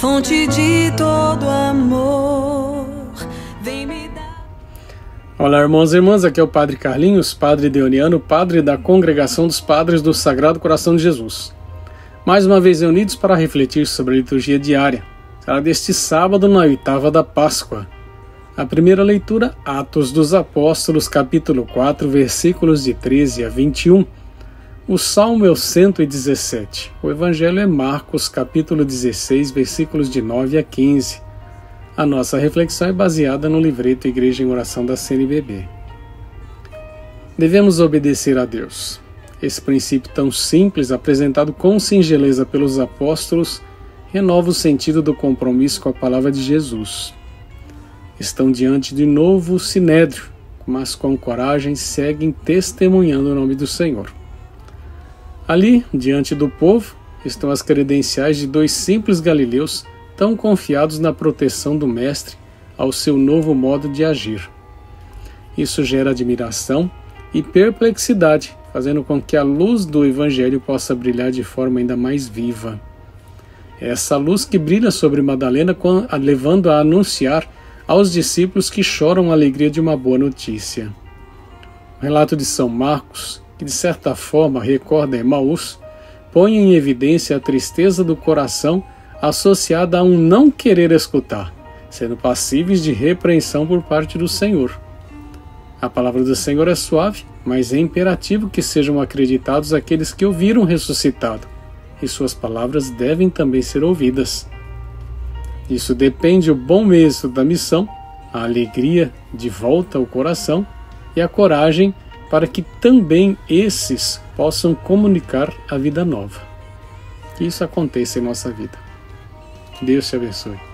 Fonte de todo amor, vem me dar. Olá, irmãos e irmãs, aqui é o Padre Carlinhos, Padre Deoniano, Padre da Congregação dos Padres do Sagrado Coração de Jesus. Mais uma vez reunidos para refletir sobre a liturgia diária. Será deste sábado, na oitava da Páscoa. A primeira leitura, Atos dos Apóstolos, capítulo 4, versículos de 13 a 21 o Salmo é o 117. O Evangelho é Marcos, capítulo 16, versículos de 9 a 15. A nossa reflexão é baseada no livreto Igreja em Oração da CNBB. Devemos obedecer a Deus. Esse princípio tão simples, apresentado com singeleza pelos apóstolos, renova o sentido do compromisso com a palavra de Jesus. Estão diante de novo sinédrio, mas com coragem seguem testemunhando o nome do Senhor. Ali, diante do povo, estão as credenciais de dois simples galileus tão confiados na proteção do Mestre ao seu novo modo de agir. Isso gera admiração e perplexidade, fazendo com que a luz do Evangelho possa brilhar de forma ainda mais viva. Essa luz que brilha sobre Madalena, levando a anunciar aos discípulos que choram a alegria de uma boa notícia. O relato de São Marcos que de certa forma recorda Emmaus, põe em evidência a tristeza do coração associada a um não querer escutar, sendo passíveis de repreensão por parte do Senhor. A palavra do Senhor é suave, mas é imperativo que sejam acreditados aqueles que ouviram ressuscitado, e suas palavras devem também ser ouvidas. Isso depende o bom êxito da missão, a alegria de volta ao coração e a coragem para que também esses possam comunicar a vida nova. Que isso aconteça em nossa vida. Deus te abençoe.